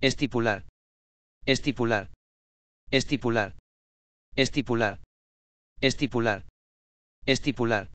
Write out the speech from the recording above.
estipular, estipular, estipular, estipular, estipular, estipular,